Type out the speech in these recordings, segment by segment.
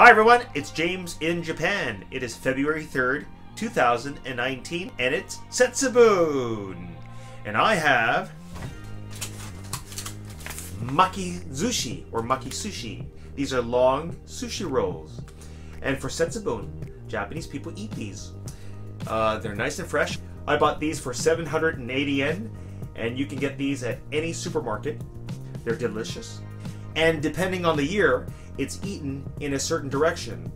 Hi everyone, it's James in Japan. It is February 3rd, 2019, and it's Setsubun. And I have Maki Zushi or Maki Sushi. These are long sushi rolls. And for Setsubun, Japanese people eat these. Uh, they're nice and fresh. I bought these for 780 yen, and you can get these at any supermarket. They're delicious. And depending on the year, it's eaten in a certain direction.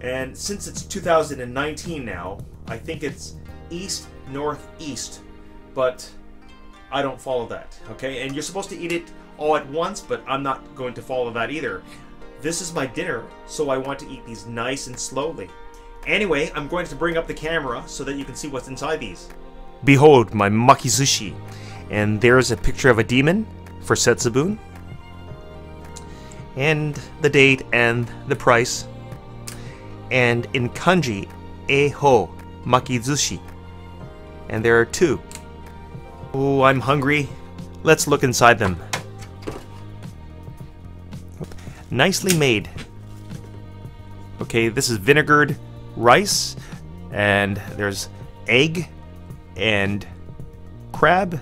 And since it's 2019 now, I think it's east, north, east. But I don't follow that, okay? And you're supposed to eat it all at once, but I'm not going to follow that either. This is my dinner, so I want to eat these nice and slowly. Anyway, I'm going to bring up the camera so that you can see what's inside these. Behold my makizushi. And there's a picture of a demon for Setsubun. And the date and the price. And in kanji, Eho Makizushi. And there are two. Oh, I'm hungry. Let's look inside them. Nicely made. Okay, this is vinegared rice, and there's egg, and crab,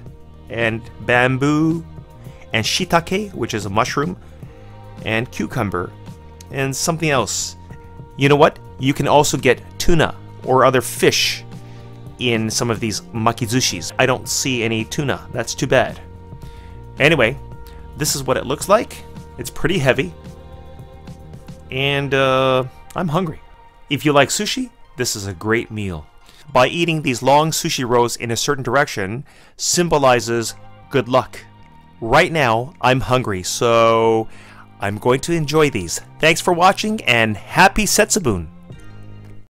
and bamboo, and shiitake, which is a mushroom, and cucumber, and something else. You know what? You can also get tuna or other fish in some of these makizushis. I don't see any tuna. That's too bad. Anyway, this is what it looks like. It's pretty heavy. And uh, I'm hungry. If you like sushi, this is a great meal. By eating these long sushi rolls in a certain direction symbolizes good luck. Right now, I'm hungry, so I'm going to enjoy these. Thanks for watching and happy Setsubun!